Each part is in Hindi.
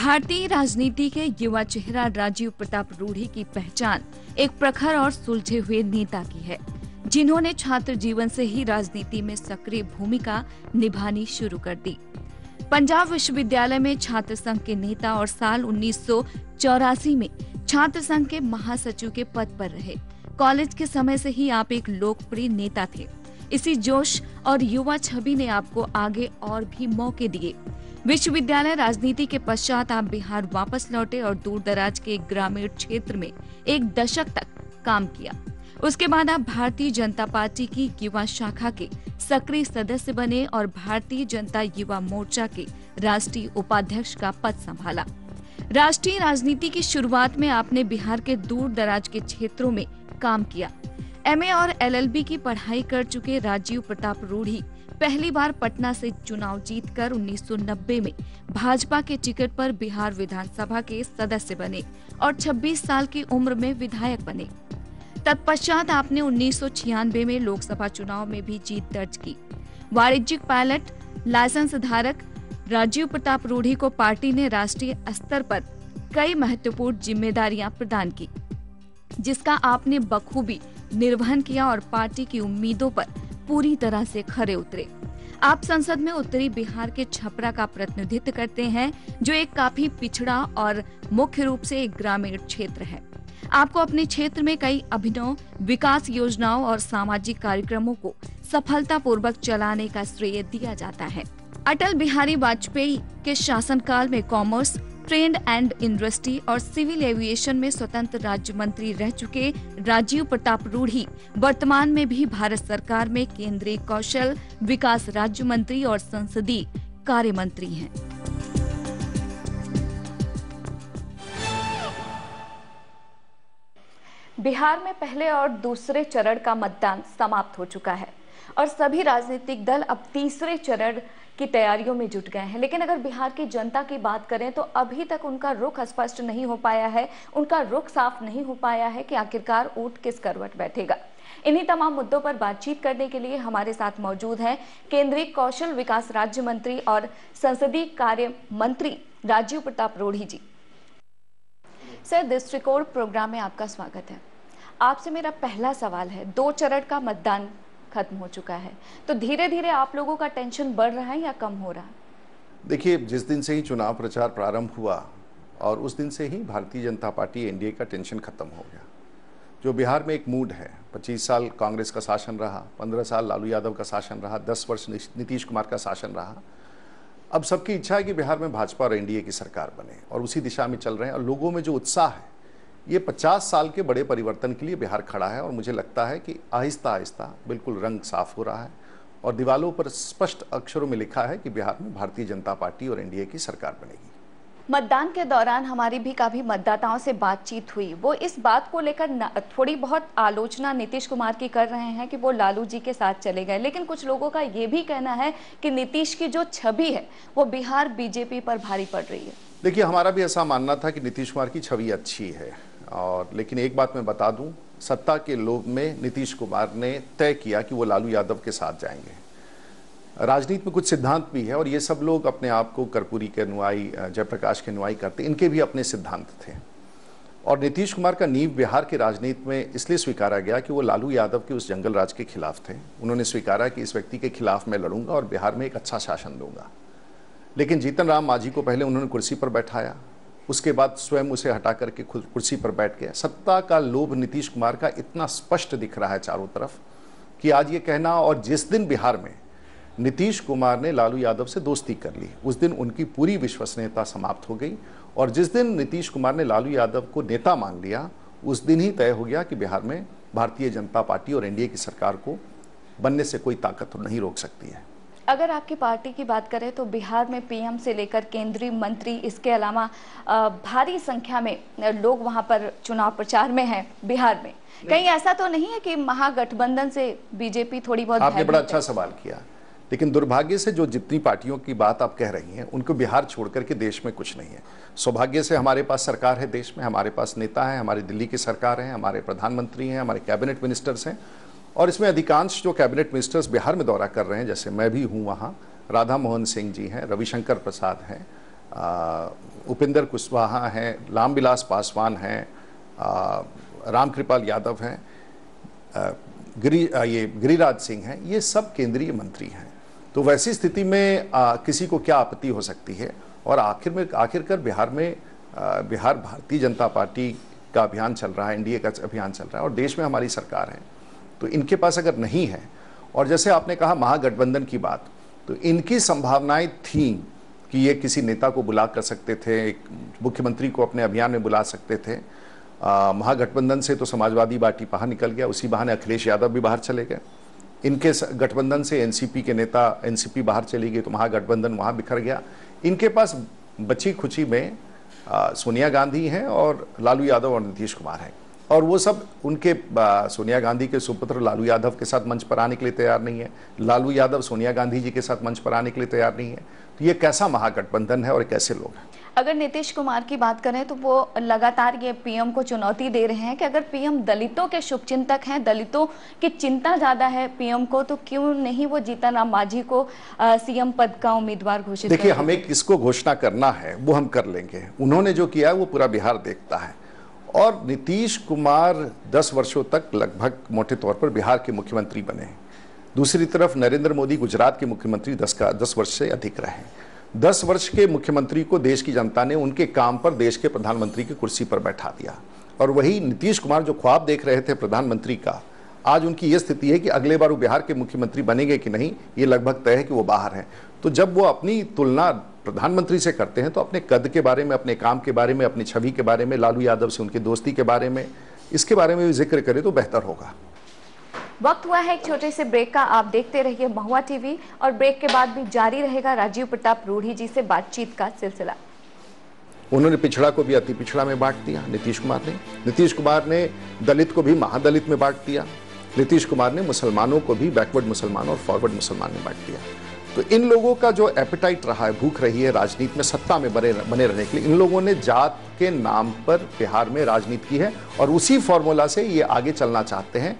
भारतीय राजनीति के युवा चेहरा राजीव प्रताप रूढ़ी की पहचान एक प्रखर और सुलझे हुए नेता की है, जिन्होंने छात्र जीवन से ही राजनीति में सक्रिय भूमिका निभानी शुरू कर दी। पंजाब विश्वविद्यालय में छात्र संघ के नेता और साल उन्नीस सौ चौरासी में छात्र संघ के महासचिव के पद पर रहे। कॉलेज के समय से ही आप एक लोकप्रिय नेता थे। इसी जोश और युवा छवि ने आपको आगे और भी मौके दिए। विश्वविद्यालय राजनीति के पश्चात आप बिहार वापस लौटे और दूर दराज के ग्रामीण क्षेत्र में एक दशक तक काम किया। उसके बाद आप भारतीय जनता पार्टी की युवा शाखा के सक्रिय सदस्य बने और भारतीय जनता युवा मोर्चा के राष्ट्रीय उपाध्यक्ष का पद संभाला। राष्ट्रीय राजनीति की शुरुआत में आपने बिहार के दूर दराज के क्षेत्रों में काम किया। एमए और एलएलबी की पढ़ाई कर चुके राजीव प्रताप रूढ़ी पहली बार पटना से चुनाव जीतकर 1990 में भाजपा के टिकट पर बिहार विधानसभा के सदस्य बने और 26 साल की उम्र में विधायक बने। तत्पश्चात आपने उन्नीस सौ छियानबे में लोकसभा चुनाव में भी जीत दर्ज की। वाणिज्यिक पायलट, लाइसेंस धारक राजीव प्रताप रूढ़ी को पार्टी ने राष्ट्रीय स्तर पर कई महत्वपूर्ण जिम्मेदारियाँ प्रदान की, जिसका आपने बखूबी निर्वहन किया और पार्टी की उम्मीदों पर पूरी तरह से खरे उतरे। आप संसद में उत्तरी बिहार के छपरा का प्रतिनिधित्व करते हैं, जो एक काफ़ी पिछड़ा और मुख्य रूप से एक ग्रामीण क्षेत्र है। आपको अपने क्षेत्र में कई अभिनव विकास योजनाओं और सामाजिक कार्यक्रमों को सफलतापूर्वक चलाने का श्रेय दिया जाता है। अटल बिहारी वाजपेयी के शासनकाल में कॉमर्स ट्रेड एंड इंडस्ट्री और सिविल एविएशन में स्वतंत्र राज्य मंत्री रह चुके राजीव प्रताप रूढ़ी। वर्तमान में भी भारत सरकार में केंद्रीय कौशल विकास राज्य मंत्री और संसदीय कार्य मंत्री हैं। बिहार में पहले और दूसरे चरण का मतदान समाप्त हो चुका है और सभी राजनीतिक दल अब तीसरे चरण की तैयारियों में जुट गए हैं। लेकिन अगर बिहार की जनता की बात करें तो अभी तक उनका रुख स्पष्ट नहीं हो पाया है। उनका रुख साफ़ नहीं हो पाया है कि आखिरकार ऊट किस करवट बैठेगा। इन्हीं तमाम मुद्दों पर बातचीत करने के लिए हमारे साथ मौजूद हैं केंद्रीय कौशल विकास राज्य मंत्री और संसदीय कार्य मंत्री राजीव प्रताप रोढ़ी जी। सर दृष्टिकोण प्रोग्राम में आपका स्वागत है। आपसे मेरा पहला सवाल है, दो चरण का मतदान खत्म हो चुका है। तो धीरे धीरे आप लोगों का टेंशन बढ़ रहा है या कम हो रहा है? देखिए, जिस दिन से ही चुनाव प्रचार प्रारंभ हुआ और उस दिन से ही भारतीय जनता पार्टी एनडीए का टेंशन खत्म हो गया। जो बिहार में एक मूड है 25 साल कांग्रेस का शासन रहा 15 साल लालू यादव का शासन रहा 10 वर्ष नीतीश कुमार का शासन रहा। अब सबकी इच्छा है कि बिहार में भाजपा और एनडीए की सरकार बने और उसी दिशा में चल रहे हैं और लोगों में जो उत्साह है ये 50 साल के बड़े परिवर्तन के लिए बिहार खड़ा है और मुझे लगता है कि आहिस्ता आहिस्ता बिल्कुल रंग साफ़ हो रहा है और दीवालों पर स्पष्ट अक्षरों में लिखा है कि बिहार में भारतीय जनता पार्टी और एनडीए की सरकार बनेगी। मतदान के दौरान हमारी भी काफ़ी मतदाताओं से बातचीत हुई। वो इस बात को लेकर थोड़ी बहुत आलोचना नीतीश कुमार की कर रहे हैं कि वो लालू जी के साथ चले गए। लेकिन कुछ लोगों का ये भी कहना है कि नीतीश की जो छवि है वो बिहार बीजेपी पर भारी पड़ रही है। देखिए हमारा भी ऐसा मानना था कि नीतीश कुमार की छवि अच्छी है। और लेकिन एक बात मैं बता दूँ, सत्ता के लोभ में नीतीश कुमार ने तय किया कि वो लालू यादव के साथ जाएँगे। राजनीति में कुछ सिद्धांत भी है और ये सब लोग अपने आप को कर्पूरी के अनुयायी जयप्रकाश के अनुयायी करते इनके भी अपने सिद्धांत थे। और नीतीश कुमार का नींव बिहार की राजनीति में इसलिए स्वीकारा गया कि वो लालू यादव के उस जंगल राज के खिलाफ थे। उन्होंने स्वीकारा कि इस व्यक्ति के खिलाफ मैं लड़ूँगा और बिहार में एक अच्छा शासन दूँगा। लेकिन जीतन राम मांझी को पहले उन्होंने कुर्सी पर बैठाया। उसके बाद स्वयं उसे हटा करके खुद कुर्सी पर बैठ गया। सत्ता का लोभ नीतीश कुमार का इतना स्पष्ट दिख रहा है चारों तरफ़ कि आज ये कहना और जिस दिन बिहार में नीतीश कुमार ने लालू यादव से दोस्ती कर ली, उस दिन उनकी पूरी विश्वसनीयता समाप्त हो गई और जिस दिन नीतीश कुमार ने लालू यादव को नेता मान लिया, उस दिन ही तय हो गया कि बिहार में भारतीय जनता पार्टी और एनडीए की सरकार को बनने से कोई ताकत नहीं रोक सकती है। अगर आपकी पार्टी की बात करें तो बिहार में पीएम से लेकर केंद्रीय मंत्री इसके अलावा भारी संख्या में लोग वहाँ पर चुनाव प्रचार में हैं बिहार में। कहीं ऐसा तो नहीं है कि महागठबंधन से बीजेपी थोड़ी बहुत आपने बड़ा अच्छा सवाल किया। लेकिन दुर्भाग्य से जो जितनी पार्टियों की बात आप कह रही हैं उनको बिहार छोड़ करके देश में कुछ नहीं है। सौभाग्य से हमारे पास सरकार है देश में हमारे पास नेता है हमारी दिल्ली की सरकार है हमारे प्रधानमंत्री हैं हमारे कैबिनेट मिनिस्टर्स हैं। और इसमें अधिकांश जो कैबिनेट मिनिस्टर्स बिहार में दौरा कर रहे हैं जैसे मैं भी हूँ वहाँ राधा मोहन सिंह जी हैं रविशंकर प्रसाद हैं उपेंद्र कुशवाहा हैं रामविलास पासवान हैं रामकृपाल यादव हैं गिरी ये गिरिराज सिंह हैं ये सब केंद्रीय मंत्री हैं। तो वैसी स्थिति में आ, किसी को क्या आपत्ति हो सकती है? और आखिर में आखिरकार बिहार में बिहार भारतीय जनता पार्टी का अभियान चल रहा है एनडीए का अभियान चल रहा है और देश में हमारी सरकार है। तो इनके पास अगर नहीं है, और जैसे आपने कहा महागठबंधन की बात तो इनकी संभावनाएँ थी कि ये किसी नेता को बुला कर सकते थे, एक मुख्यमंत्री को अपने अभियान में बुला सकते थे। महागठबंधन से तो समाजवादी पार्टी बाहर निकल गया, उसी बहाने अखिलेश यादव भी बाहर चले गए। इनके गठबंधन से एनसीपी के नेता, एनसीपी बाहर चली गई तो महागठबंधन वहाँ बिखर गया। इनके पास बची खुची में सोनिया गांधी हैं और लालू यादव और नीतीश कुमार हैं। और वो सब उनके सोनिया गांधी के सुपुत्र लालू यादव के साथ मंच पर आने के लिए तैयार नहीं है। लालू यादव सोनिया गांधी जी के साथ मंच पर आने के लिए तैयार नहीं है। तो ये कैसा महागठबंधन है और कैसे लोग हैं? अगर नीतीश कुमार की बात करें तो वो लगातार ये पीएम को चुनौती दे रहे हैं कि अगर पीएम दलितों के शुभचिंतक हैं दलितों की चिंता ज़्यादा है पीएम को तो क्यों नहीं वो जीतन राम मांझी को सीएम पद का उम्मीदवार घोषित देखिए हमें किसको घोषणा करना है वो हम कर लेंगे। उन्होंने जो किया है वो पूरा बिहार देखता है। और नीतीश कुमार दस वर्षों तक लगभग मोटे तौर पर बिहार के मुख्यमंत्री बने। दूसरी तरफ़ नरेंद्र मोदी गुजरात के मुख्यमंत्री दस का, दस वर्ष से अधिक रहे। दस वर्ष के मुख्यमंत्री को देश की जनता ने उनके काम पर देश के प्रधानमंत्री की कुर्सी पर बैठा दिया। और वही नीतीश कुमार जो ख्वाब देख रहे थे प्रधानमंत्री का, आज उनकी यह स्थिति है कि अगले बार वो बिहार के मुख्यमंत्री बनेंगे कि नहीं, ये लगभग तय है कि वो बाहर हैं। तो जब वो अपनी तुलना प्रधानमंत्री से करते हैं तो अपने कद के बारे में अपने काम के बारे में अपनी छवि के बारे में लालू यादव से उनकी दोस्ती के बारे में इसके बारे में भी ज़िक्र करें तो बेहतर होगा। वक्त हुआ है एक छोटे से ब्रेक का आप देखते रहिए महुआ टीवी और ब्रेक के बाद भी जारी रहेगा राजीव प्रताप रूढ़ी जी से बातचीत का सिलसिला। उन्होंने पिछड़ा को भी अति पिछड़ा में बांट दिया नीतीश कुमार ने। नीतीश कुमार ने दलित को भी महादलित में बांट दिया। नीतीश कुमार ने मुसलमानों को भी बैकवर्ड मुसलमान और फॉरवर्ड मुसलमान में बांट दिया। तो इन लोगों का जो एपिटाइट रहा है, भूख रही है, राजनीति में सत्ता में बने बने रहने के लिए, इन लोगों ने जात के नाम पर बिहार में राजनीति की है और उसी फॉर्मूला से ये आगे चलना चाहते हैं।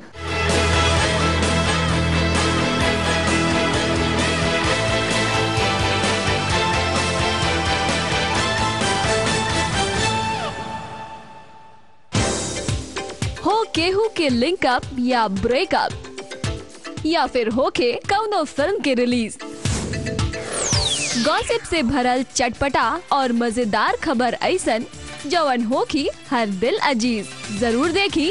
हो केहू के लिंकअप या ब्रेकअप या फिर हो के कौनो फ़िल्म के रिलीज़ गॉसिप से भरल चटपटा और मज़ेदार खबर ऐसन जवन हो की हर दिल अज़ीज़। ज़रूर देखी।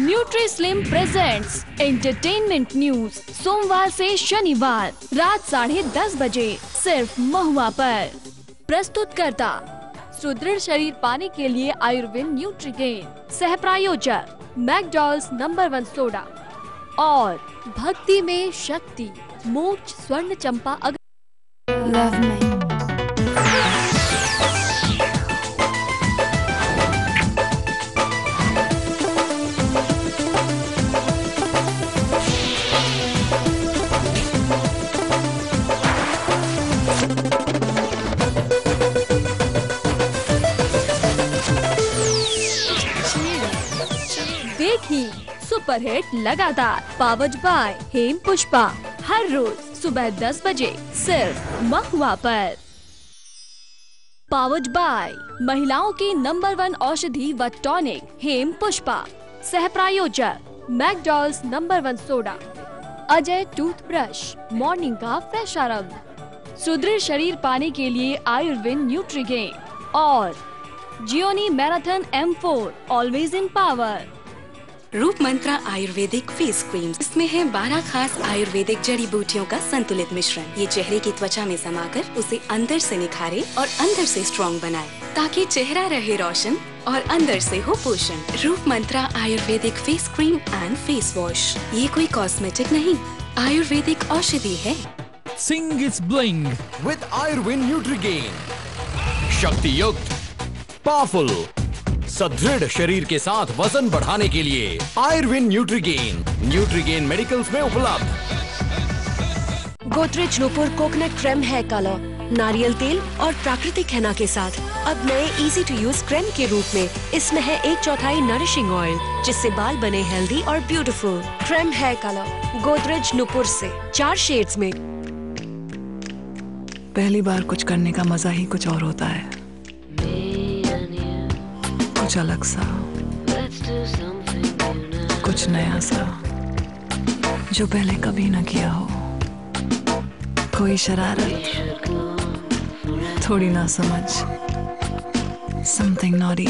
Nutri Slim presents entertainment news सोमवार से शनिवार रात साढ़े दस बजे सिर्फ़ महुआ पर। प्रस्तुत करता सुदृढ़ शरीर पाने के लिए आयुर्वेद न्यूट्रीगेन सह प्रायोजक, मैकडॉल्स नंबर वन सोडा। और भक्ति में शक्ति, मोक्ष, स्वर्ण चंपा अगर Love me. देखी सुपरहिट लगातार पावज बाय हेम पुष्पा हर रोज सुबह दस बजे सिर्फ़ महुआ पर। पावर्ड बाय, महिलाओं की नंबर वन औषधि व टॉनिक हेम पुष्पा। सह प्रायोजक, McDowell's number one soda Ajay toothbrush morning का फ्रेश आरंभ। सुदृढ़ शरीर पाने के लिए आयुर्वेद न्यूट्रीगेन और Gionee Marathon M four always in power Roop Mantra ayurvedic face cream. इसमें है बारह खास आयुर्वेदिक जड़ी बूटियों का संतुलित मिश्रण। ये चेहरे की त्वचा में समाकर उसे अंदर से निखारे और अंदर से स्ट्रॉन्ग बनाए, ताकि चेहरा रहे रोशन और अंदर से हो पोषण। Roop Mantra ayurvedic face cream and face wash ये कोई कॉस्मेटिक नहीं, आयुर्वेदिक औषधि है। Singh is bling with Ayurveda Nutrigen शक्ति युक्त पावरफुल सदृढ़ शरीर के साथ वज़न बढ़ाने के लिए आयुर्वेद न्यूट्रीगेन न्यूट्रीगेन मेडिकल्स में उपलब्ध। Godrej Nupur coconut creme hair colour नारियल तेल और प्राकृतिक हेना के साथ। अब नए इजी टू यूज़ क्रेम के रूप में इसमें है एक चौथाई नरिशिंग ऑयल जिससे बाल बने हेल्दी और beautiful creme hair colour Godrej Nupur से। चार शेड्स में। पहली बार कुछ करने का मज़ा ही कुछ और होता है। कुछ अलग सा। कुछ नया सा। जो पहले कभी ना किया हो। कोई शरारत। थोड़ी ना समझ। Something naughty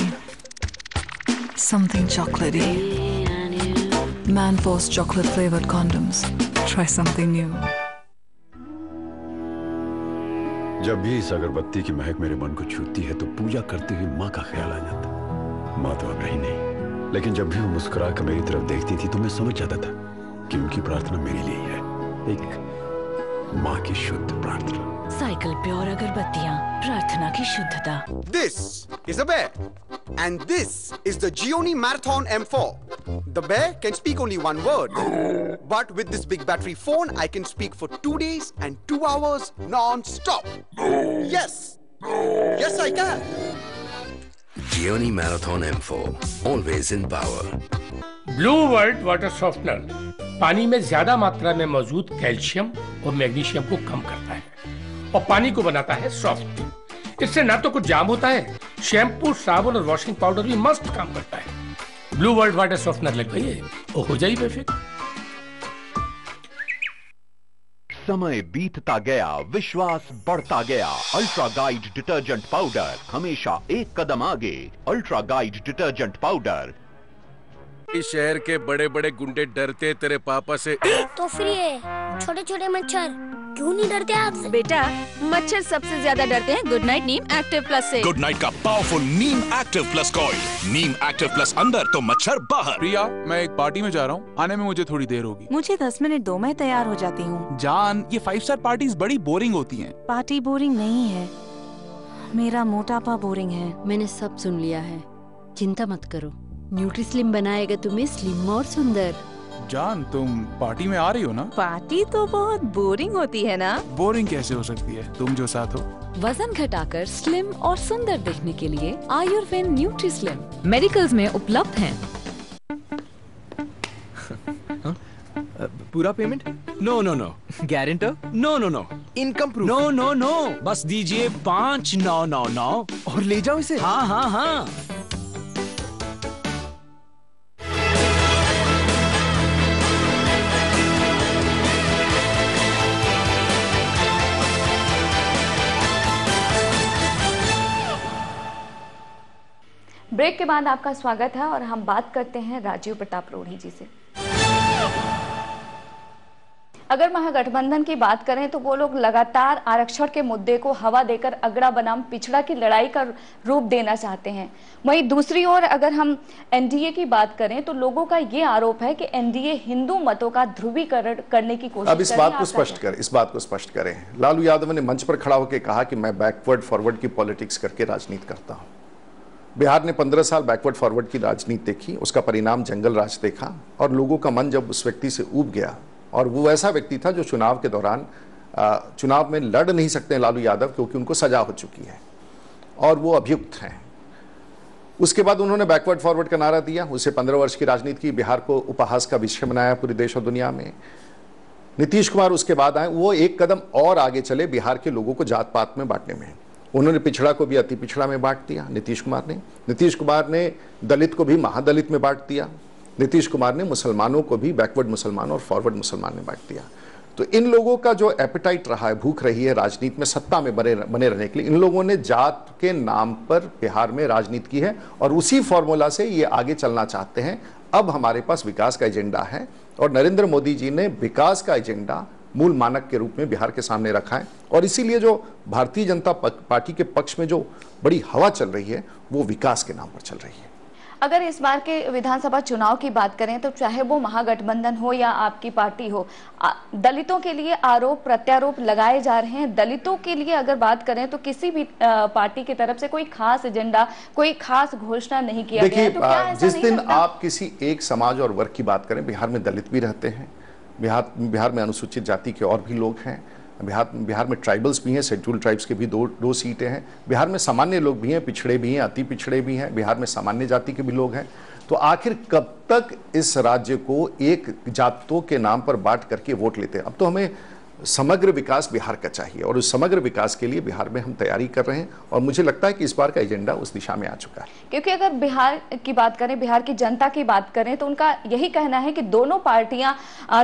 something chocolatey Man Force chocolate flavored condoms. Try something new. जब भी इस अगरबत्ती की महक मेरे मन को छूती है तो पूजा करते हुए माँ का ख्याल आ जाता माँ तो अब रही नहीं। लेकिन जब भी वो मुस्कुरा कर मेरी तरफ़ देखती थी तो मैं समझ जाता था कि उनकी प्रार्थना मेरे लिए है एक माँ की शुद्ध प्रार्थना। साइकिल प्योर अगरबत्तियाँ प्रार्थना की शुद्धता। This is a bear and this is the Gionee Marathon M four the bear can speak only one word but with this big battery phone I can speak for two days and two hours non stop yes yes I can Gioni Marathon M4, always in power. Blue world water softener पानी में ज़्यादा मात्रा में मौजूद कैल्शियम और मैग्नीशियम को कम करता है और पानी को बनाता है सॉफ्ट। इससे ना तो कुछ जाम होता है शैम्पू साबुन और वॉशिंग पाउडर भी मस्त काम करता है। ब्लू वर्ल्ड वाटर सॉफ्टनर लगवाइए और हो जाइए बेफिक्र समय बीतता गया विश्वास बढ़ता गया। अल्ट्रा गाइड डिटर्जेंट पाउडर हमेशा एक कदम आगे। अल्ट्रा गाइड डिटर्जेंट पाउडर इस शहर के बड़े बड़े गुंडे डरते तेरे पापा से। तो फिर ये छोटे छोटे मच्छर क्यों नहीं डरते आपसे? बेटा मच्छर सबसे ज़्यादा डरते हैं Good Knight neem active plus से। गुड नाइट का powerful neem active plus coil neem active plus अंदर तो मच्छर बाहर। प्रिया मैं एक पार्टी में जा रहा हूँ। आने में मुझे थोड़ी देर होगी। मुझे दस मिनट दो मैं तैयार हो जाती हूँ। जान ये फाइव स्टार पार्टी बड़ी बोरिंग होती है। पार्टी बोरिंग नहीं है। मेरा मोटापा बोरिंग है। मैंने सब सुन लिया है। चिंता मत करो। न्यूट्री स्लिम बनाएगा तुम्हें स्लिम और सुंदर। जान तुम पार्टी में आ रही हो ना? पार्टी तो बहुत बोरिंग होती है ना? बोरिंग कैसे हो सकती है? तुम जो साथ हो। वज़न घटाकर स्लिम और सुंदर दिखने के लिए आयुर्वेद न्यूट्री स्लिम मेडिकल्स में उपलब्ध है। पूरा payment no no no guarantor no no no income proof no no no बस दीजिए पाँच नौ नौ नौ। और ले जाओ इसे। हाँ हाँ हाँ। ब्रेक के बाद आपका स्वागत है और हम बात करते हैं राजीव प्रताप रूढ़ी जी से। अगर महागठबंधन की बात करें तो वो लोग लगातार आरक्षण के मुद्दे को हवा देकर अगड़ा बनाम पिछड़ा की लड़ाई का रूप देना चाहते हैं। वहीं दूसरी ओर अगर हम एनडीए की बात करें तो लोगों का ये आरोप है कि एनडीए हिंदू मतों का ध्रुवीकरण करने की कोशिश अब इस बात को स्पष्ट करें इस बात को स्पष्ट करें। लालू यादव ने मंच पर खड़ा होकर कहा कि मैं बैकवर्ड फॉरवर्ड की पॉलिटिक्स करके राजनीति करता हूँ। बिहार ने पंद्रह साल बैकवर्ड फॉरवर्ड की राजनीति देखी, उसका परिणाम जंगल राज देखा और लोगों का मन जब उस व्यक्ति से उब गया और वो ऐसा व्यक्ति था जो चुनाव के दौरान चुनाव में लड़ नहीं सकते लालू यादव क्योंकि उनको सजा हो चुकी है और वो अभियुक्त हैं। उसके बाद उन्होंने बैकवर्ड फॉरवर्ड का नारा दिया, उसे पंद्रह वर्ष की राजनीति की, बिहार को उपहास का विषय बनाया पूरे देश और दुनिया में। नीतीश कुमार उसके बाद आए, वो एक कदम और आगे चले, बिहार के लोगों को जात पात में बांटने में। उन्होंने पिछड़ा को भी अति पिछड़ा में बांट दिया, नीतीश कुमार ने। नीतीश कुमार ने दलित को भी महादलित में बांट दिया। नीतीश कुमार ने मुसलमानों को भी बैकवर्ड मुसलमान और फॉरवर्ड मुसलमान में बांट दिया। तो इन लोगों का जो एपिटाइट रहा है, भूख रही है, राजनीति में सत्ता में बने बने रहने के लिए, इन लोगों ने जात के नाम पर बिहार में राजनीति की है और उसी फॉर्मूला से ये आगे चलना चाहते हैं। अब हमारे पास विकास का एजेंडा है और नरेंद्र मोदी जी ने विकास का एजेंडा मूल मानक के रूप में बिहार के सामने रखा है। और इसीलिए जो भारतीय जनता पार्टी के पक्ष में जो बड़ी हवा चल रही है वो विकास के नाम पर चल रही है। अगर इस बार के विधानसभा चुनाव की बात करें तो चाहे वो महागठबंधन हो या आपकी पार्टी हो दलितों के लिए आरोप प्रत्यारोप लगाए जा रहे हैं। दलितों के लिए अगर बात करें तो किसी भी पार्टी की तरफ़ से कोई खास एजेंडा कोई खास घोषणा नहीं किया गया है। तो क्या जिस दिन आप किसी एक समाज और वर्ग की बात करें बिहार में दलित भी रहते हैं। बिहार बिहार में अनुसूचित जाति के और भी लोग हैं। बिहार बिहार में ट्राइबल्स भी हैं शेड्यूल ट्राइब्स के भी दो दो सीटें हैं। बिहार में सामान्य लोग भी हैं, पिछड़े भी हैं, अति पिछड़े भी हैं। बिहार में सामान्य जाति के भी लोग हैं। तो आखिर कब तक इस राज्य को एक जातों के नाम पर बांट करके वोट लेते हैं? अब तो हमें समग्र विकास बिहार का चाहिए और उस समग्र विकास के लिए बिहार में हम तैयारी कर रहे हैं और मुझे लगता है कि इस बार का एजेंडा उस दिशा में आ चुका है। क्योंकि अगर बिहार की बात करें बिहार की जनता की बात करें तो उनका यही कहना है कि दोनों पार्टियाँ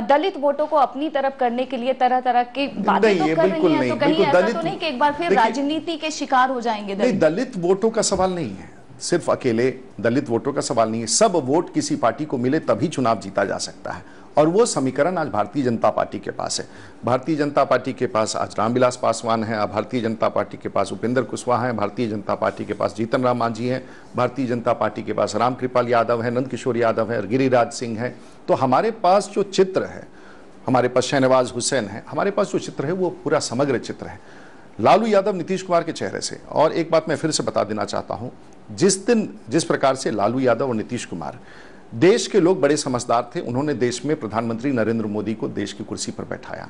दलित वोटों को अपनी तरफ़ करने के लिए तरह तरह की बातें नहीं, तो कर रही बिल्कुल हैं नहीं, तो कहीं ऐसा तो नहीं कि एक बार फिर राजनीति के शिकार हो जाएँगे दलित वोटों का सवाल नहीं है। सिर्फ़ अकेले दलित वोटों का सवाल नहीं है। सब वोट किसी पार्टी को मिले तभी चुनाव जीता जा सकता है। और वो समीकरण आज भारतीय जनता पार्टी के पास है। भारतीय जनता पार्टी के पास आज रामविलास पासवान है भारतीय जनता पार्टी के पास उपेंद्र कुशवाहा है, भारतीय जनता पार्टी के पास जीतन राम मांझी है, भारतीय जनता पार्टी के पास रामकृपाल यादव है नंद किशोर यादव है, गिरिराज सिंह है। तो हमारे पास जो चित्र है, हमारे पास शहनवाज हुसैन है, हमारे पास जो चित्र है वो पूरा समग्र चित्र है। लालू यादव नीतीश कुमार के चेहरे से। और एक बात मैं फिर से बता देना चाहता हूँ जिस दिन, जिस प्रकार से लालू यादव और नीतीश कुमार देश के लोग बड़े समझदार थे, उन्होंने देश में प्रधानमंत्री नरेंद्र मोदी को देश की कुर्सी पर बैठाया।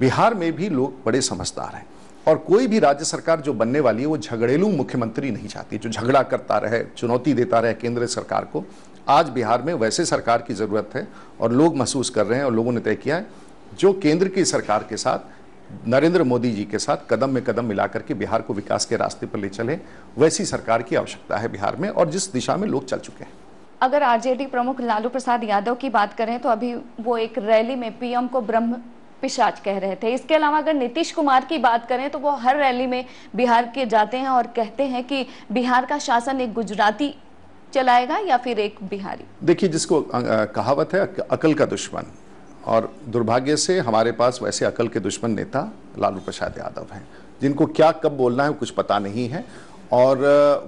बिहार में भी लोग बड़े समझदार हैं और कोई भी राज्य सरकार जो बनने वाली है, वो झगड़ेलू मुख्यमंत्री नहीं चाहती, जो झगड़ा करता रहे, चुनौती देता रहे केंद्र सरकार को। आज बिहार में वैसे सरकार की ज़रूरत है और लोग महसूस कर रहे हैं और लोगों ने तय किया है, जो केंद्र की सरकार के साथ नरेंद्र मोदी जी के साथ कदम में कदम मिलाकर के बिहार को विकास के रास्ते पर ले चले वैसी सरकार की आवश्यकता है बिहार में और जिस दिशा में लोग चल चुके हैं। अगर आरजेडी प्रमुख लालू प्रसाद यादव की बात करें तो अभी वो एक रैली में पीएम को ब्रह्म पिशाच कह रहे थे। इसके अलावा अगर नीतीश कुमार की बात करें तो वो हर रैली में बिहार के जाते हैं और कहते हैं कि बिहार का शासन एक गुजराती चलाएगा या फिर एक बिहारी? देखिए जिसको कहावत है अकल का दुश्मन। और दुर्भाग्य से हमारे पास वैसे अकल के दुश्मन नेता लालू प्रसाद यादव हैं, जिनको क्या कब बोलना है कुछ पता नहीं है। और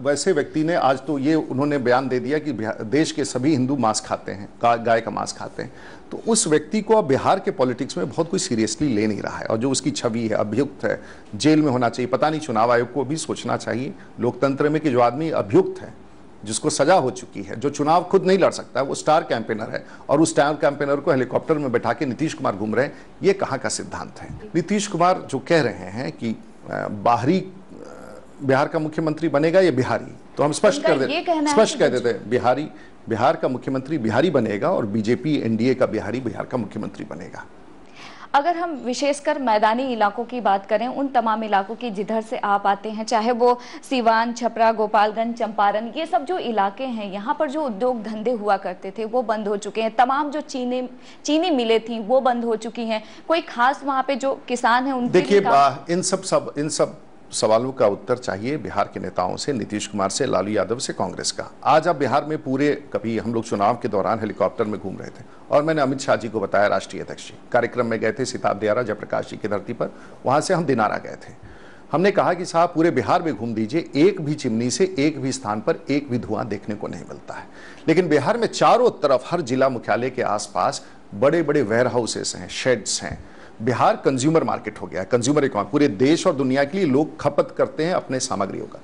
वैसे व्यक्ति ने आज तो ये उन्होंने बयान दे दिया कि देश के सभी हिंदू मांस खाते हैं गाय का मांस खाते हैं। तो उस व्यक्ति को अब बिहार के पॉलिटिक्स में बहुत कोई सीरियसली ले नहीं रहा है। और जो उसकी छवि है, अभियुक्त है, जेल में होना चाहिए, पता नहीं चुनाव आयोग को भी सोचना चाहिए, लोकतंत्र में कि जो आदमी अभियुक्त है जिसको सजा हो चुकी है जो चुनाव खुद नहीं लड़ सकता वो स्टार कैंपेनर है और उस स्टार कैंपेनर को हेलीकॉप्टर में बैठा के नीतीश कुमार घूम रहे हैं। ये कहाँ का सिद्धांत है? नीतीश कुमार जो कह रहे हैं कि बाहरी बिहार का मुख्यमंत्री बनेगा या बिहारी? तो हम स्पष्ट कर ये दे कहना है स्पष्ट कह देते हैं बिहारी बिहार का मुख्यमंत्री बिहारी बनेगा और बीजेपी एनडीए का बिहारी बिहार का मुख्यमंत्री बनेगा। अगर हम विशेषकर मैदानी इलाकों की बात करें उन तमाम इलाकों की जिधर से आप आते हैं चाहे वो सीवान छपरा गोपालगंज चंपारण ये सब जो इलाके हैं यहाँ पर जो उद्योग धंधे हुआ करते थे वो बंद हो चुके हैं। तमाम जो चीनी चीनी मिले थी वो बंद हो चुकी हैं। कोई खास वहाँ पे जो किसान है उनके देखिए इन सब सब इन सब सवालों का उत्तर चाहिए बिहार के नेताओं से, नीतीश कुमार से, लालू यादव से कांग्रेस का। आज आप बिहार में पूरे, कभी हम लोग चुनाव के दौरान हेलीकॉप्टर में घूम रहे थे। और मैंने अमित शाह जी को बताया, राष्ट्रीय अध्यक्ष जी। कार्यक्रम में गए थे सिताब दियारा, जयप्रकाश जी की धरती पर। वहाँ से हम दिनारा गए थे। हमने कहा कि साहब, पूरे बिहार में घूम दीजिए। एक भी चिमनी से एक भी स्थान पर एक भी धुआँ देखने को नहीं मिलता है। लेकिन बिहार में चारों तरफ़, हर जिला मुख्यालय के आसपास बड़े बड़े वेयर हाउसेस हैं शेड्स हैं। बिहार कंज्यूमर मार्केट हो गया है कंज्यूमर इकोनॉमी पूरे देश और दुनिया के लिए लोग खपत करते हैं अपने सामग्रियों का।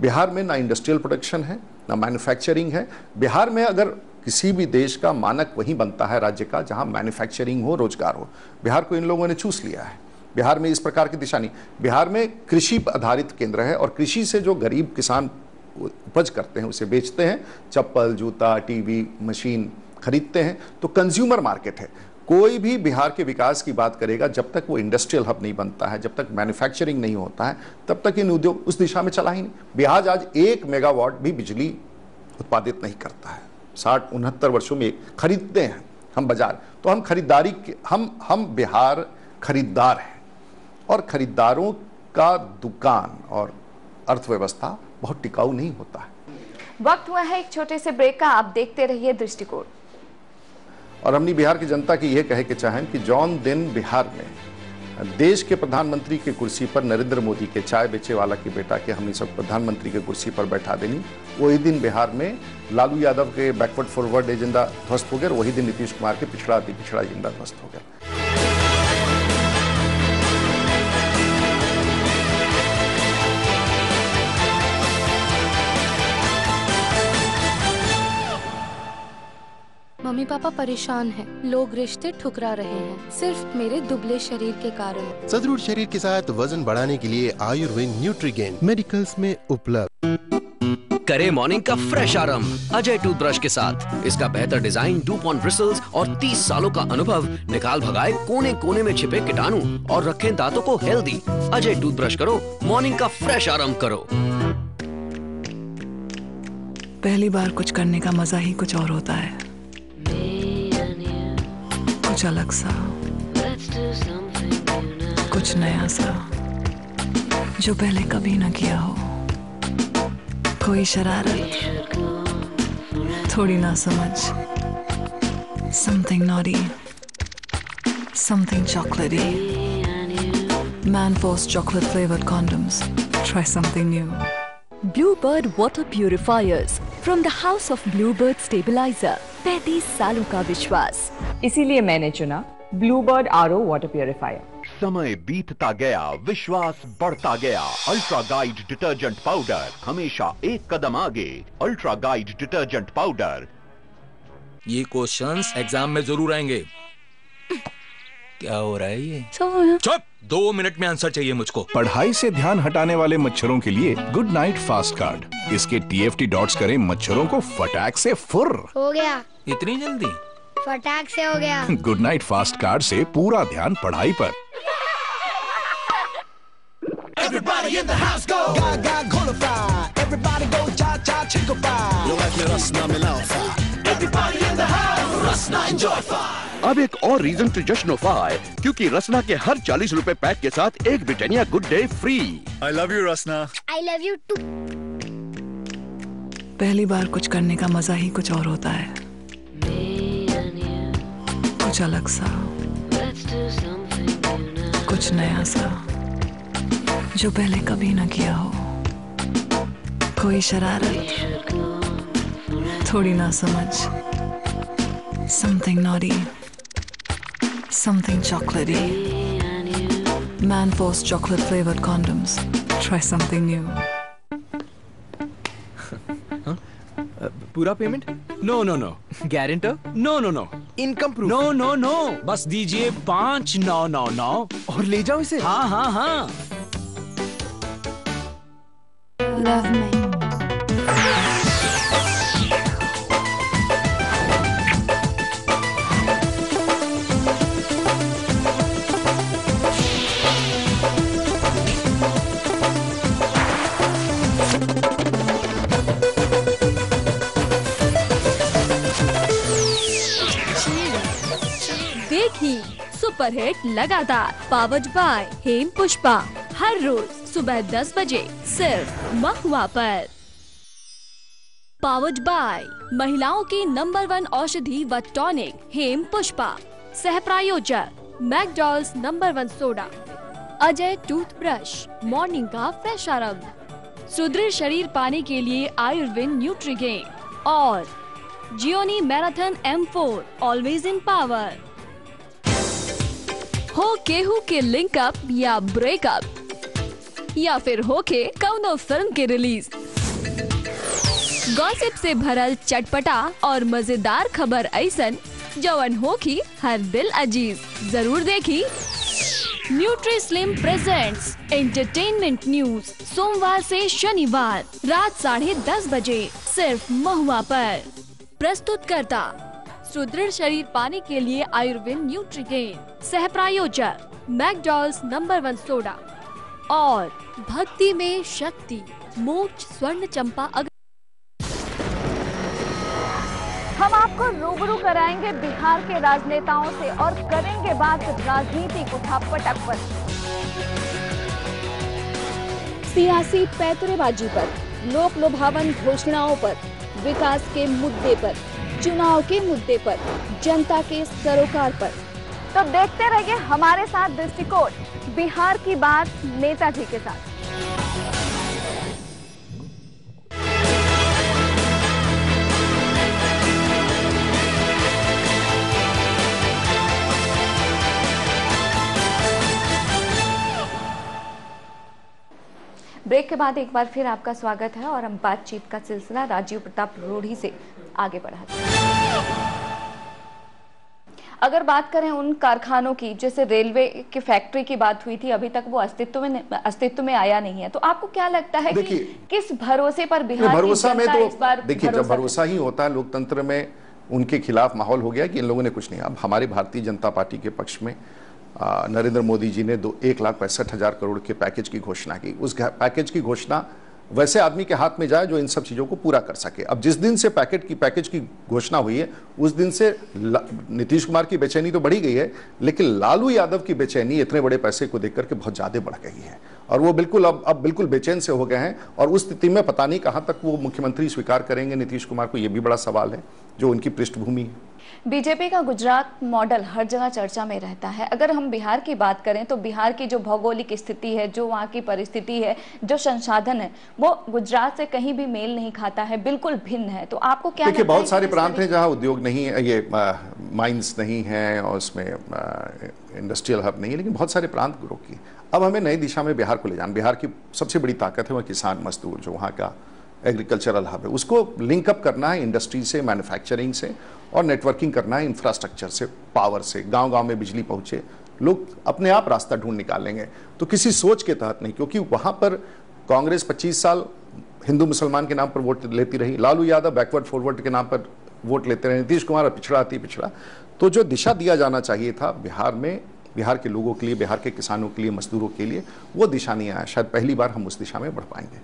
बिहार में ना इंडस्ट्रियल प्रोडक्शन है, ना मैन्युफैक्चरिंग है। बिहार में अगर किसी भी देश का मानक वहीं बनता है, राज्य का, जहाँ मैन्युफैक्चरिंग हो, रोज़गार हो, बिहार को इन लोगों ने चूस लिया है। बिहार में इस प्रकार की दिशा नहीं। बिहार में कृषि आधारित केंद्र है और कृषि से जो गरीब किसान उपज करते हैं, उसे बेचते हैं, चप्पल, जूता, टीवी, मशीन खरीदते हैं तो कंज्यूमर मार्केट है। कोई भी बिहार के विकास की बात करेगा, जब तक वो इंडस्ट्रियल हब नहीं बनता है, जब तक मैन्युफैक्चरिंग नहीं होता है, तब तक इन उद्योग उस दिशा में चला ही नहीं। बिहार आज एक मेगावाट भी बिजली उत्पादित नहीं करता है। साठ, उनहत्तर वर्षों में खरीदते हैं हम बाज़ार। तो हम खरीदारी हम हम बिहार खरीदार हैं। और खरीदारों का दुकान और अर्थव्यवस्था बहुत टिकाऊ नहीं होता है। वक्त हुआ है एक छोटे से ब्रेक का। आप देखते रहिए दृष्टिकोण। और हमने बिहार की जनता की यह कहे के चाहें कि जौन दिन बिहार में देश के प्रधानमंत्री के कुर्सी पर नरेंद्र मोदी के चाय बेचे वाला के बेटा के हमने सब प्रधानमंत्री के कुर्सी पर बैठा देनी। वही दिन बिहार में लालू यादव के बैकवर्ड फॉरवर्ड एजेंडा ध्वस्त हो गया वही दिन नीतीश कुमार के पिछड़ा अति पिछड़ा एजेंडा ध्वस्त हो गया। मम्मी पापा परेशान हैं। लोग रिश्ते ठुकरा रहे हैं। सिर्फ़ मेरे दुबले शरीर के कारण। सदृढ़ शरीर के साथ वज़न बढ़ाने के लिए आयुर्वेद न्यूट्रीगेन मेडिकल्स में उपलब्ध। करे मॉर्निंग का फ्रेश आरंभ। अजय टूथब्रश के साथ। इसका बेहतर डिज़ाइन डूप ऑन ब्रिसल्स और 30 सालों का अनुभव। निकाल भगाए कोने कोने में छिपे कीटाणु और रखें दांतों को हेल्दी अजय टूथब्रश करो मॉर्निंग का फ्रेश आरंभ करो। पहली बार कुछ करने का मज़ा ही कुछ और होता है। कुछ अलग सा। कुछ नया सा, जो पहले कभी ना किया हो। कोई शरारत, थोड़ी ना समझ। Something naughty something chocolatey man Force chocolate flavored condoms try something new. Bluebird water purifiers from the house of Bluebird Stabilizer. 35 सालों का विश्वास। इसीलिए मैंने चुना ब्लूबर्ड आर वाटर प्योरीफायर समय बीतता गया विश्वास बढ़ता गया। अल्ट्रा गाइड डिटर्जेंट पाउडर हमेशा एक कदम आगे। अल्ट्रा गाइड डिटर्जेंट पाउडर ये क्वेश्चंस एग्ज़ाम में ज़रूर आएँगे। क्या हो रहा है ये? चुप! दो मिनट में आंसर चाहिए मुझको। पढ़ाई से ध्यान हटाने वाले मच्छरों के लिए गुड नाइट फास्ट कार्ड। इसके टीएफटी डॉट्स करें मच्छरों को फटाक से फुर। हो गया। इतनी जल्दी? फटाक से हो गया। गुड नाइट फास्ट कार्ड से पूरा ध्यान पढ़ाई पर। Everybody in the house go! Gaga Everybody go cha cha chico Lo rasna Everybody in the house Rasna enjoy fire अब एक और रीजन टू जश्नोफाई क्योंकि रसना के हर चालीस रुपए पैक के साथ एक Britannia good day free I love you Rasna. I love you too. पहली बार कुछ करने का मज़ा ही कुछ और होता है। कुछ अलग सा। कुछ नया सा। जो पहले कभी ना किया हो। कोई शरारत। थोड़ी ना समझ। Something naughty something chocolatey Man Force chocolate flavored condoms. Try something new. पूरा payment no no no guarantor no no no income proof no no no बस दीजिए पाँच नौ नौ नौ। और ले जाओ इसे। हाँ हाँ हाँ। लव मी देखी। सुपरहिट लगातार पावर्ड बाय हेम पुष्पा। हर रोज सुबह 10 बजे सिर्फ़ महुआ पर। पावर्ड बाय, महिलाओं की नंबर वन औषधि व टॉनिक हेम पुष्पा। सह प्रायोजक, McDowell's number one soda Ajay toothbrush morning का फ्रेश आरंभ। सुदृढ़ शरीर पाने के लिए आयुर्वेद न्यूट्रीगेन और Gionee Marathon M four always in power हो केहू के लिंकअप या ब्रेकअप या फिर हो के कौनो फ़िल्म के रिलीज़ गॉसिप से भरल चटपटा और मज़ेदार खबर ऐसन जवन हो की हर दिल अज़ीज़। ज़रूर देखी। Nutri Slim presents entertainment news सोमवार से शनिवार, रात साढ़े दस बजे, सिर्फ़ महुआ पर। प्रस्तुत करता सुदृढ़ शरीर पाने के लिए आयुर्वेद न्यूट्रीगेन सह प्रायोजक मैकडॉल्स नंबर वन सोडा और भक्ति में शक्ति मोक्ष स्वर्ण चंपा अग... हम आपको रूबरू कराएँगे बिहार के राजनेताओं से और करेंगे बात राजनीति को पटक पर। सियासी पैतरेबाजी पर लोक लुभावन घोषणाओं पर विकास के मुद्दे पर। चुनाव के मुद्दे पर, जनता के सरोकार पर। तो देखते रहिए हमारे साथ दृष्टिकोण। बिहार की बात नेताजी के साथ। ब्रेक के बाद एक बार फिर आपका स्वागत है और हम बातचीत का सिलसिला राजीव प्रताप रूढ़ी से आगे बढ़ाते हैं। अगर बात करें उन कारखानों की जैसे रेलवे की फैक्ट्री की बात हुई थी अभी तक वो अस्तित्व में अस्तित्व में आया नहीं है। तो आपको क्या लगता है कि किस भरोसे पर बिहार भरोसा में तो देखिए जब भरोसा ही होता है लोकतंत्र में उनके खिलाफ माहौल हो गया कि इन लोगों ने कुछ नहीं। अब हमारे भारतीय जनता पार्टी के पक्ष में नरेंद्र मोदी जी ने दो, एक लाख पैंसठ हज़ार करोड़ के पैकेज की घोषणा की। उस पैकेज की घोषणा वैसे आदमी के हाथ में जाए जो इन सब चीज़ों को पूरा कर सके। अब जिस दिन से पैकेट की, पैकेज की घोषणा हुई है, उस दिन से नीतीश कुमार की बेचैनी तो बढ़ी गई है, लेकिन लालू यादव की बेचैनी इतने बड़े पैसे को देख करके बहुत ज़्यादा बढ़ गई है। और वो बिल्कुल अब अब बिल्कुल बेचैन से हो गए हैं, और उस स्थिति में पता नहीं कहाँ तक वो मुख्यमंत्री स्वीकार करेंगे। नीतीश कुमार को ये भी बड़ा सवाल है, जो उनकी पृष्ठभूमि है। बीजेपी का गुजरात मॉडल हर जगह चर्चा में रहता है। अगर हम बिहार की बात करें तो बिहार की जो भौगोलिक स्थिति है जो वहाँ की परिस्थिति है जो संसाधन है वो गुजरात से कहीं भी मेल नहीं खाता है बिल्कुल भिन्न है। तो आपको क्या देखिए बहुत सारे प्रांत हैं जहाँ उद्योग नहीं है ये माइंस नहीं है और उसमें इंडस्ट्रियल हब नहीं है लेकिन बहुत सारे प्रांत ग्रो किए। अब हमें नई दिशा में बिहार को ले जाना बिहार की सबसे बड़ी ताकत है वह किसान मजदूर जो वहाँ का एग्रीकल्चरल हब है। उसको लिंकअप करना है इंडस्ट्री से मैन्युफैक्चरिंग से और नेटवर्किंग करना है इंफ्रास्ट्रक्चर से पावर से। गाँव गाँव में बिजली पहुँचे, लोग अपने आप रास्ता ढूंढ निकालेंगे तो किसी सोच के तहत नहीं, क्योंकि वहाँ पर कांग्रेस 25 साल हिंदू मुसलमान के नाम पर वोट लेती रही। लालू यादव बैकवर्ड फॉरवर्ड के नाम पर वोट लेते रहे। नीतीश कुमार पिछड़ा अति पिछड़ा। तो जो दिशा दिया जाना चाहिए था बिहार में, बिहार के लोगों के लिए, बिहार के किसानों के लिए, मजदूरों के लिए, वो दिशा नहीं आया। शायद पहली बार हम उस दिशा में बढ़ पाएँगे।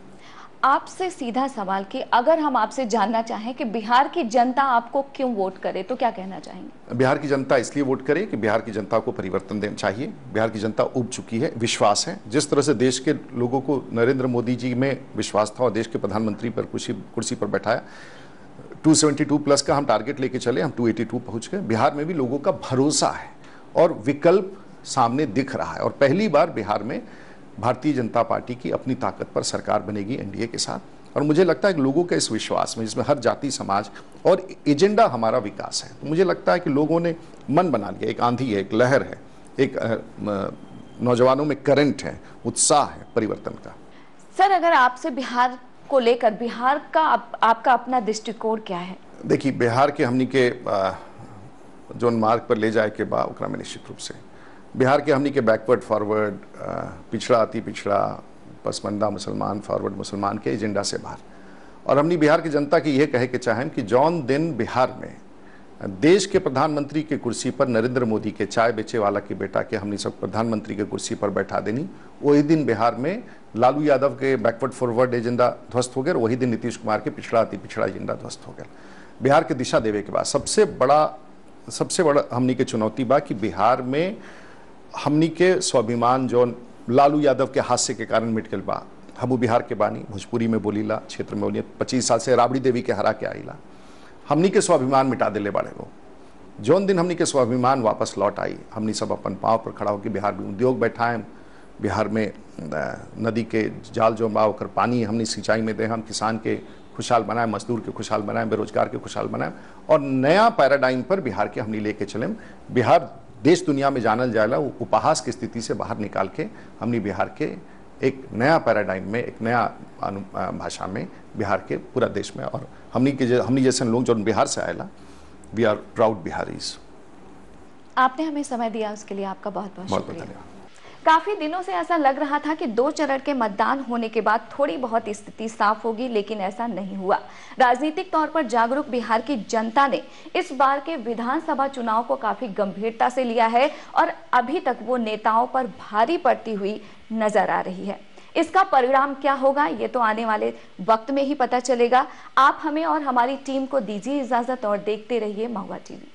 आपसे सीधा सवाल कि अगर हम आपसे जानना चाहें कि बिहार की जनता आपको क्यों वोट करे तो क्या कहना चाहेंगे? बिहार की जनता इसलिए वोट करे कि बिहार की जनता को परिवर्तन देना चाहिए। बिहार की जनता उब चुकी है, विश्वास है। जिस तरह से देश के लोगों को नरेंद्र मोदी जी में विश्वास था और देश के प्रधानमंत्री पर कुर्सी कुर्सी पर बैठाया 272 प्लस का हम टारगेट लेके चले, हम 282 पहुँच गए। बिहार में भी लोगों का भरोसा है और विकल्प सामने दिख रहा है। और पहली बार बिहार में भारतीय जनता पार्टी की अपनी ताकत पर सरकार बनेगी एनडीए के साथ। और मुझे लगता है कि लोगों के इस विश्वास में जिसमें हर जाति समाज और एजेंडा हमारा विकास है तो मुझे लगता है कि लोगों ने मन बना लिया। एक आंधी है एक लहर है एक नौजवानों में करंट है उत्साह है परिवर्तन का। सर अगर आपसे बिहार को लेकर बिहार का आप, आपका अपना दृष्टिकोण क्या है? देखिए बिहार के हमनी के जो मार्ग पर ले जाए के बाद निश्चित रूप से बिहार के हमनी के बैकवर्ड फॉरवर्ड पिछड़ा, अति पिछड़ा, पसमंदा मुसलमान फॉरवर्ड मुसलमान के एजेंडा से बाहर। और हमनी बिहार की जनता की यह कहे के चाहें कि जौन दिन बिहार में देश के प्रधानमंत्री के कुर्सी पर नरेंद्र मोदी के चाय बेचे वाला के बेटा के हमने सब प्रधानमंत्री के कुर्सी पर बैठा देनी वही दिन बिहार में लालू यादव के बैकवर्ड फॉरवर्ड एजेंडा ध्वस्त हो गया वही दिन नीतीश कुमार के पिछड़ा, अति पिछड़ा एजेंडा ध्वस्त हो गया। बिहार के दिशा देवे के बाद सबसे बड़ा सबसे बड़ा हमनी के चुनौती बा कि बिहार में हमनी के स्वाभिमान जो लालू यादव के हादसे के कारण मिट गल बा। हमू बिहार के बानी, भोजपुरी में बोलीला, क्षेत्र में बोलिए पच्चीस साल से राबड़ी देवी के हरा के आईला। हमनी के स्वाभिमान मिटा दिले बाड़े लोग जौन दिन हमनी के स्वाभिमान वापस लौट आई, हमनी सब अपन पाँव पर खड़ा होकर बिहार में उद्योग बैठाएँ बिहार में नदी के जाल जो बा होकर पानी हमनी सिंचाई में दें हम किसान के खुशहाल बनाएँ मजदूर के खुशहाल बनाएँ बेरोजगार के खुशहाल बनाएँ और नया पैराडाइम पर बिहार के हमनी लेके चलें बिहार देश दुनिया में जानल जाएला उपहास की स्थिति से बाहर निकाल के हमने बिहार के एक नया पैराडाइम में एक नया भाषा में बिहार के पूरा देश में और हमनी के हमने जैसे लोग जो बिहार से आएला वी आर प्राउड बिहारीज आपने हमें समय दिया उसके लिए आपका बहुत बहुत शुक्रिया। काफ़ी दिनों से ऐसा लग रहा था कि दो चरण के मतदान होने के बाद थोड़ी बहुत स्थिति साफ़ होगी, लेकिन ऐसा नहीं हुआ। राजनीतिक तौर पर जागरूक बिहार की जनता ने इस बार के विधानसभा चुनाव को काफ़ी गंभीरता से लिया है और अभी तक वो नेताओं पर भारी पड़ती हुई नज़र आ रही है। इसका परिणाम क्या होगा, ये तो आने वाले वक्त में ही पता चलेगा। आप हमें और हमारी टीम को दीजिए इजाज़त और देखते रहिए महुआ टीवी।